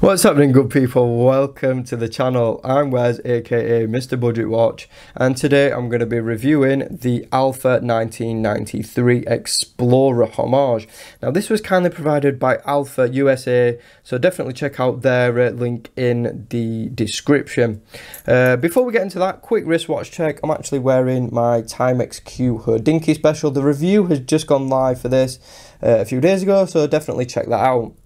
What's happening good people? Welcome to the channel. I'm Wes aka Mr Budget Watch and today I'm going to be reviewing the Alpha 1993 Explorer homage. Now this was kindly provided by Alpha USA so definitely check out their uh, link in the description. Uh, before we get into that, quick wristwatch check. I'm actually wearing my Timex Q Hodinkee special. The review has just gone live for this uh, a few days ago so definitely check that out.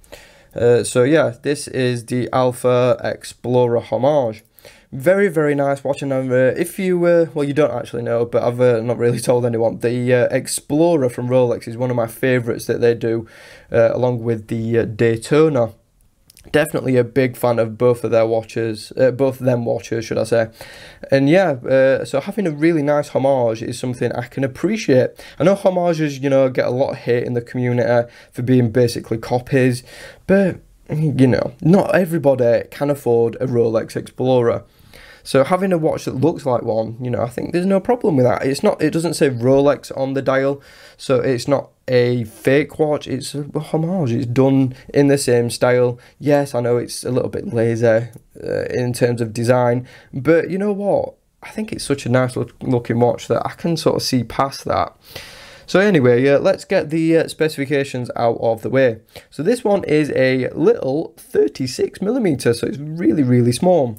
Uh, so yeah, this is the Alpha Explorer homage. Very, very nice watching them. Uh, if you, uh, well, you don't actually know, but I've uh, not really told anyone. The uh, Explorer from Rolex is one of my favourites that they do, along with the Daytona definitely a big fan of both of their watches, uh, both of them watches, should I say. And yeah, uh, so having a really nice homage is something I can appreciate. I know homages, you know, get a lot of hate in the community for being basically copies, but you know, not everybody can afford a Rolex Explorer. So having a watch that looks like one, you know, I think there's no problem with that. It's not. It doesn't say Rolex on the dial, so it's not a fake watch. It's a homage. It's done in the same style. Yes, I know it's a little bit lazy uh, in terms of design, but you know what? I think it's such a nice look looking watch that I can sort of see past that. So anyway, uh, let's get the uh, specifications out of the way. So this one is a little 36 millimeter, so it's really, really small.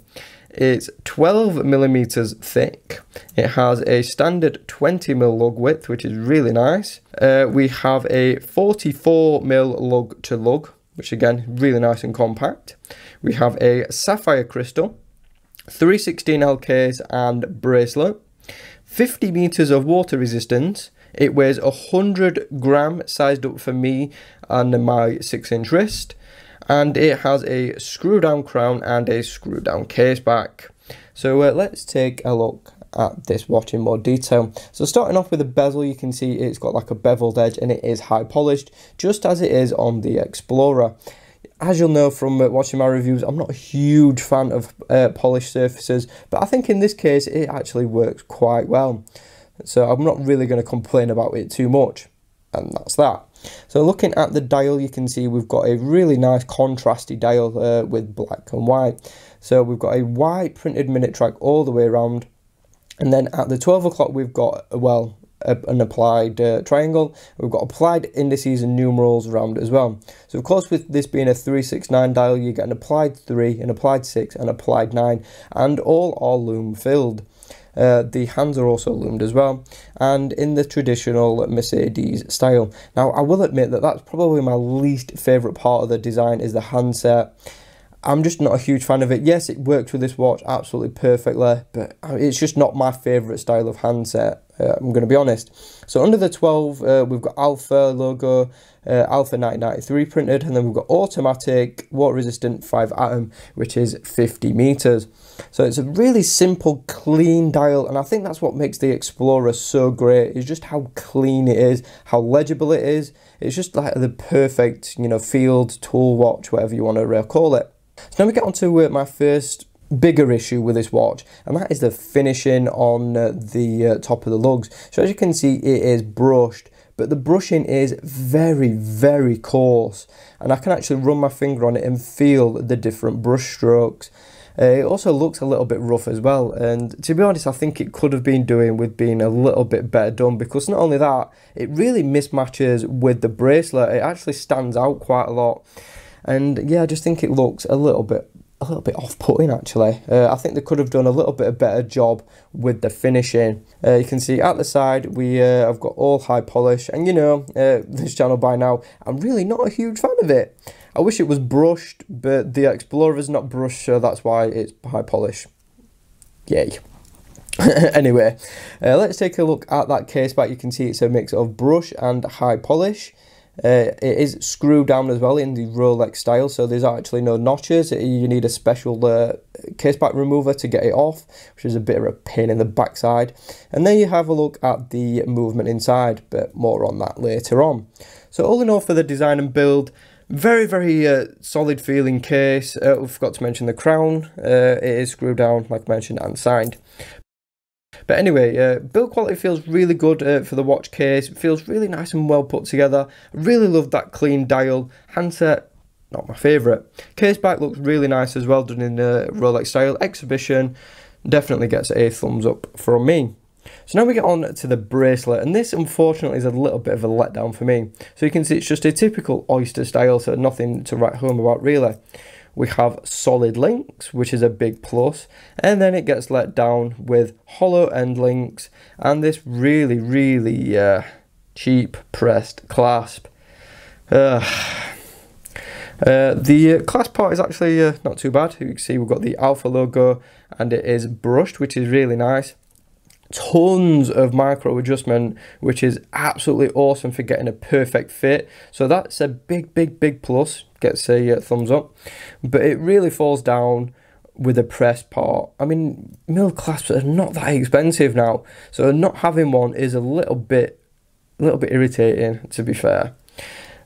It's 12 millimeters thick. It has a standard 20 mil lug width, which is really nice. Uh, we have a 44 mil lug to lug, which again, really nice and compact. We have a sapphire crystal, 316L case and bracelet, 50 meters of water resistance. It weighs 100 gram, sized up for me and my 6 inch wrist and it has a screw down crown and a screw down case back. So uh, let's take a look at this watch in more detail. So starting off with the bezel, you can see it's got like a beveled edge and it is high polished, just as it is on the Explorer. As you'll know from uh, watching my reviews, I'm not a huge fan of uh, polished surfaces, but I think in this case it actually works quite well. So I'm not really going to complain about it too much, and that's that. So looking at the dial, you can see we've got a really nice contrasty dial uh, with black and white. So we've got a white printed minute track all the way around. And then at the 12 o'clock, we've got, well, a, an applied uh, triangle. We've got applied indices and numerals around as well. So of course, with this being a 369 dial, you get an applied 3, an applied 6, and applied 9, and all are lume filled. Uh, the hands are also lumed as well, and in the traditional Mercedes style. Now, I will admit that that's probably my least favourite part of the design is the handset. I'm just not a huge fan of it. Yes, it works with this watch absolutely perfectly, but it's just not my favourite style of handset. Uh, I'm going to be honest. So under the 12, uh, we've got Alpha logo, uh, Alpha 1993 printed, and then we've got automatic, water resistant 5 atom, which is 50 meters. So it's a really simple, clean dial, and I think that's what makes the Explorer so great, is just how clean it is, how legible it is. It's just like the perfect, you know, field tool watch, whatever you want to call it. So now we get on to uh, my first bigger issue with this watch and that is the finishing on uh, the uh, top of the lugs. So as you can see it is brushed but the brushing is very very coarse and I can actually run my finger on it and feel the different brush strokes. Uh, it also looks a little bit rough as well and to be honest I think it could have been doing with being a little bit better done because not only that it really mismatches with the bracelet. It actually stands out quite a lot. And yeah, I just think it looks a little bit a little bit off-putting actually. Uh, I think they could have done a little bit of better job with the finishing. Uh, you can see at the side we uh, have got all high polish and you know uh, this channel by now I'm really not a huge fan of it. I wish it was brushed but the Explorer is not brushed so that's why it's high polish. Yay. anyway, uh, let's take a look at that case back. You can see it's a mix of brush and high polish. Uh, it is screwed down as well in the Rolex style, so there's actually no notches. You need a special uh, case back remover to get it off, which is a bit of a pain in the backside. And then you have a look at the movement inside, but more on that later on. So all in all for the design and build, very, very uh, solid feeling case. Uh, we forgot to mention the crown. Uh, it is screwed down, like mentioned, and signed. But anyway, uh, build quality feels really good uh, for the watch case. It feels really nice and well put together. Really love that clean dial. Handset, not my favourite. Case back looks really nice as well, done in a Rolex style exhibition. Definitely gets a thumbs up from me. So now we get on to the bracelet, and this unfortunately is a little bit of a letdown for me. So you can see it's just a typical oyster style, so nothing to write home about really. We have solid links, which is a big plus, and then it gets let down with hollow end links and this really, really uh, cheap pressed clasp. Uh, uh, the clasp part is actually uh, not too bad. You can see we've got the Alpha logo and it is brushed, which is really nice. Tons of micro adjustment, which is absolutely awesome for getting a perfect fit. So that's a big, big, big plus. Gets a uh, thumbs up. But it really falls down with the press part. I mean, mill clasps are not that expensive now, so not having one is a little bit, a little bit irritating, to be fair.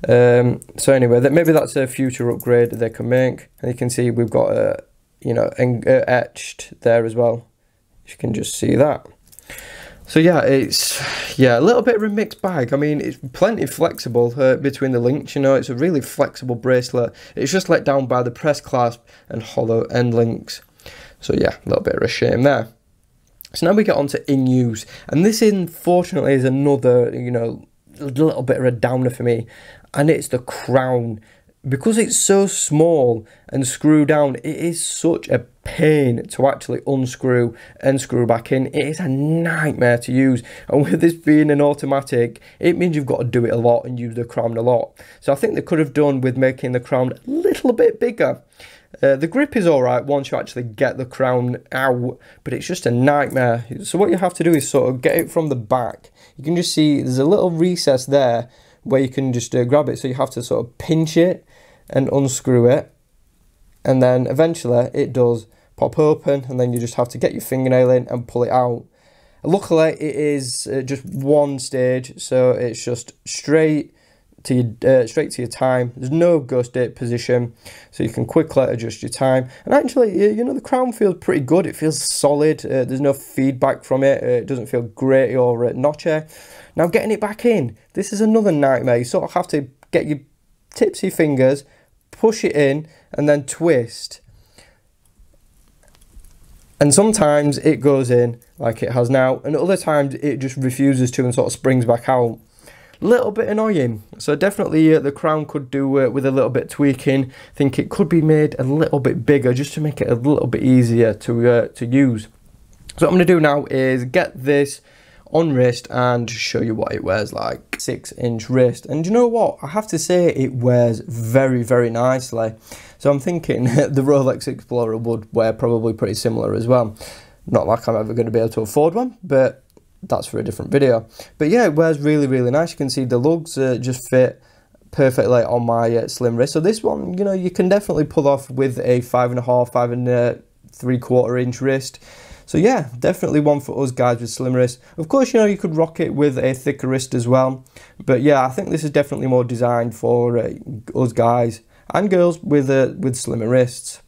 Um, so anyway, that maybe that's a future upgrade they can make. And you can see we've got a, you know, uh, etched there as well. You can just see that. So yeah, it's yeah a little bit of a mixed bag. I mean, it's plenty flexible uh, between the links. You know, it's a really flexible bracelet. It's just let down by the press clasp and hollow end links. So yeah, a little bit of a shame there. So now we get on to in use, and this unfortunately is another you know little bit of a downer for me, and it's the crown because it's so small and screw down, it is such a pain to actually unscrew and screw back in. It is a nightmare to use. And with this being an automatic, it means you've got to do it a lot and use the crown a lot. So I think they could have done with making the crown a little bit bigger. Uh, the grip is alright once you actually get the crown out, but it's just a nightmare. So what you have to do is sort of get it from the back. You can just see there's a little recess there where you can just uh, grab it. So you have to sort of pinch it and unscrew it. And then eventually it does pop open and then you just have to get your fingernail in and pull it out. Luckily it is uh, just one stage so it's just straight to your, uh, straight to your time. There's no ghost date position, so you can quickly adjust your time. And actually, you know, the crown feels pretty good. It feels solid. Uh, there's no feedback from it. Uh, it doesn't feel great or uh, notchy. Now, getting it back in, this is another nightmare. You sort of have to get your tipsy fingers push it in, and then twist. And sometimes it goes in like it has now, and other times it just refuses to and sort of springs back out. Little bit annoying. So definitely uh, the crown could do uh, with a little bit tweaking. I think it could be made a little bit bigger just to make it a little bit easier to uh, to use. So what I'm going to do now is get this on wrist and show you what it wears like. Six inch wrist. And you know what? I have to say it wears very, very nicely. So I'm thinking the Rolex Explorer would wear probably pretty similar as well. Not like I'm ever going to be able to afford one, but that's for a different video. But yeah, it wears really, really nice. You can see the lugs uh, just fit perfectly on my uh, slim wrist. So this one, you know, you can definitely pull off with a five and a half, five and a three quarter inch wrist. So yeah, definitely one for us guys with slim wrists. Of course, you know, you could rock it with a thicker wrist as well. But yeah, I think this is definitely more designed for uh, us guys and girls with, uh, with slimmer wrists.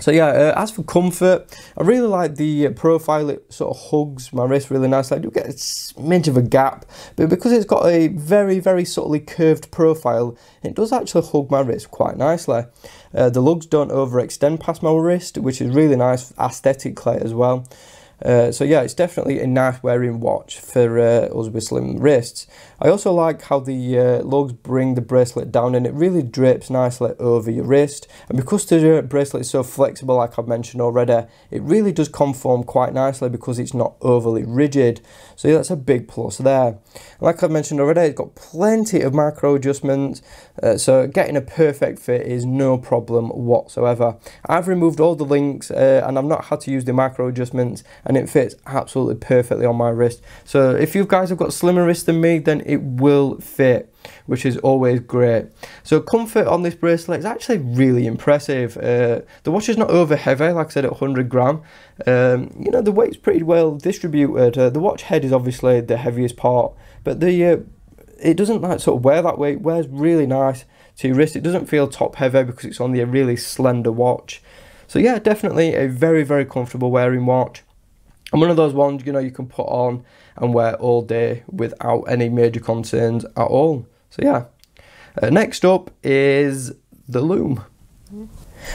So yeah, uh, as for comfort, I really like the profile. It sort of hugs my wrist really nicely. I do get a smidge of a gap, but because it's got a very, very subtly curved profile, it does actually hug my wrist quite nicely. Uh, the lugs don't overextend past my wrist, which is really nice aesthetically as well. Uh, so yeah, it's definitely a nice wearing watch for uh, us with slim wrists. I also like how the uh, lugs bring the bracelet down and it really drapes nicely over your wrist. And because the bracelet is so flexible, like I've mentioned already, it really does conform quite nicely because it's not overly rigid. So yeah, that's a big plus there. like I've mentioned already, it's got plenty of micro adjustments. Uh, so getting a perfect fit is no problem whatsoever. I've removed all the links uh, and I've not had to use the micro adjustments and it fits absolutely perfectly on my wrist. So if you guys have got slimmer wrists than me, then it will fit which is always great. So comfort on this bracelet is actually really impressive. Uh, the watch is not over heavy, like I said, at 100 gram. Um, you know, the weight's pretty well distributed. Uh, the watch head is obviously the heaviest part, but the uh, it doesn't like sort of wear that way. It wears really nice to your wrist. It doesn't feel top heavy because it's only a really slender watch. So yeah, definitely a very, very comfortable wearing watch. And one of those ones, you know, you can put on and wear all day without any major concerns at all. So yeah. Uh, next up is the lume.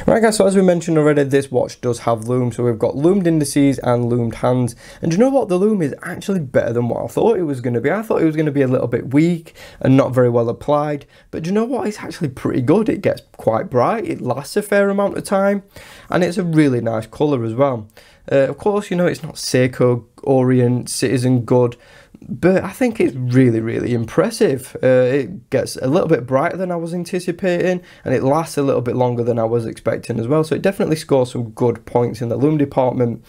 Right guys, so as we mentioned already, this watch does have lume. So we've got lumed indices and lumed hands. And do you know what? The lume is actually better than what I thought it was going to be. I thought it was going to be a little bit weak and not very well applied. But do you know what? It's actually pretty good. It gets quite bright. It lasts a fair amount of time. And it's a really nice colour as well. Uh, of course, you know, it's not Seiko, Orient, Citizen Good but I think it's really, really impressive. Uh, it gets a little bit brighter than I was anticipating, and it lasts a little bit longer than I was expecting as well. So it definitely scores some good points in the lume department.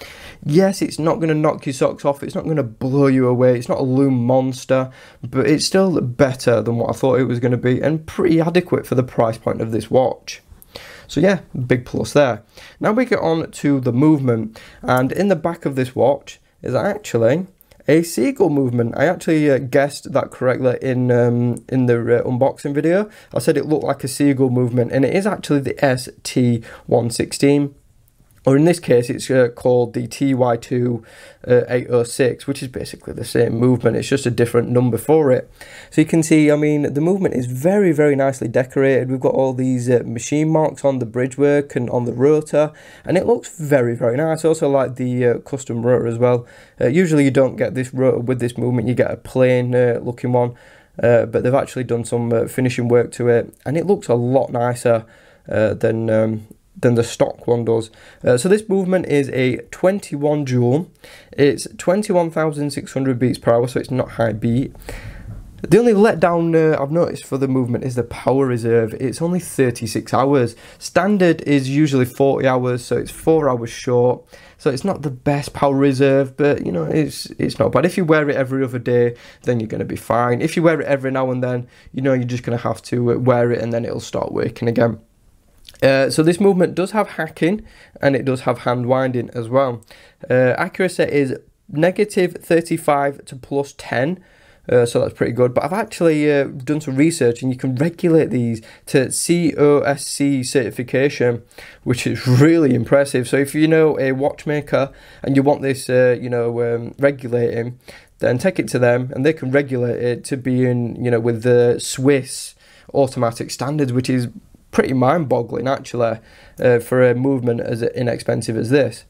Yes, it's not going to knock your socks off. It's not going to blow you away. It's not a lume monster, but it's still better than what I thought it was going to be, and pretty adequate for the price point of this watch. So yeah, big plus there. Now we get on to the movement, and in the back of this watch is actually a seagull movement. I actually uh, guessed that correctly in um, in the uh, unboxing video. I said it looked like a seagull movement, and it is actually the ST116 or in this case it's uh, called the TY2 uh, 806 which is basically the same movement. It's just a different number for it. So you can see I mean the movement is very very nicely decorated. We've got all these uh, machine marks on the bridge work and on the rotor and it looks very very nice. Also like the uh, custom rotor as well. Uh, usually you don't get this rotor with this movement. You get a plain uh, looking one but they've actually done some finishing work to it and it looks a lot nicer than um, than the stock one does. Uh, so this movement is a 21 joule. It's 21,600 beats per hour, so it's not high beat. The only letdown uh, I've noticed for the movement is the power reserve. It's only 36 hours. Standard is usually 40 hours, so it's four hours short. So it's not the best power reserve, but you know it's it's not bad. If you wear it every other day, then you're going to be fine. If you wear it every now and then, you know you're just going to have to uh, wear it, and then it'll start working again. Uh, so this movement does have hacking and it does have hand winding as well. Uh, accuracy is negative 35 to plus 10. Uh, so that's pretty good. But I've actually uh, done some research, and you can regulate these to COSC certification, which is really impressive. So if you know a watchmaker and you want this, uh, you know, um, regulating, then take it to them, and they can regulate it to be in, you know, with the Swiss automatic standards, which is pretty mind-boggling actually uh, for a movement as inexpensive as this.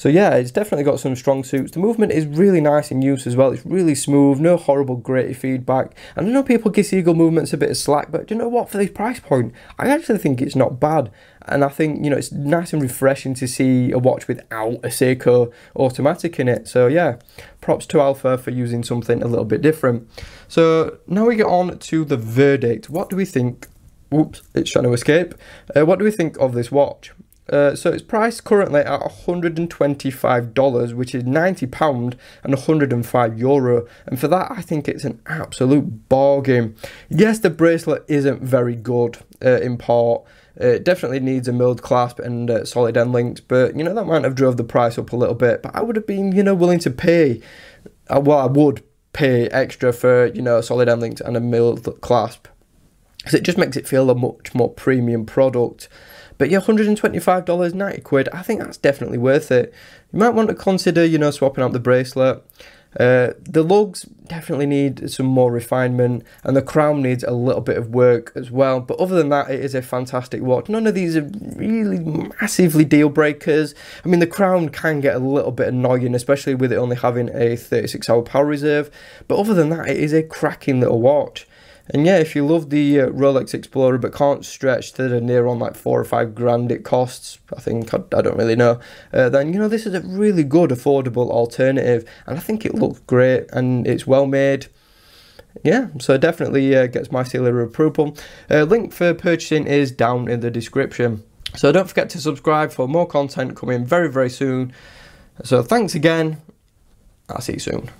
So yeah, it's definitely got some strong suits. The movement is really nice in use as well. It's really smooth, no horrible gritty feedback. And I know people give Seagull movements a bit of slack, but do you know what? For this price point, I actually think it's not bad. And I think, you know, it's nice and refreshing to see a watch without a Seiko automatic in it. So yeah, props to Alpha for using something a little bit different. So now we get on to the verdict. What do we think Oops, it's trying to escape. Uh, what do we think of this watch? Uh, so it's priced currently at $125, which is £90 and 105 euro. And for that, I think it's an absolute bargain. Yes, the bracelet isn't very good uh, in part. It definitely needs a milled clasp and uh, solid end links, but you know that might have drove the price up a little bit. But I would have been, you know, willing to pay. Uh, well, I would pay extra for you know solid end links and a milled clasp so it just makes it feel a much more premium product. But yeah, $125, 90 quid, I think that's definitely worth it. You might want to consider, you know, swapping out the bracelet. Uh, the lugs definitely need some more refinement and the crown needs a little bit of work as well but other than that it is a fantastic watch none of these are really massively deal breakers i mean the crown can get a little bit annoying especially with it only having a 36 hour power reserve but other than that it is a cracking little watch and yeah, if you love the uh, Rolex Explorer but can't stretch to the near on like four or five grand it costs, I think, I, I don't really know, uh, then you know, this is a really good, affordable alternative. And I think it looks great and it's well made. Yeah, so definitely uh, gets my seal of approval. Uh, link for purchasing is down in the description. So don't forget to subscribe for more content coming very, very soon. So thanks again. I'll see you soon.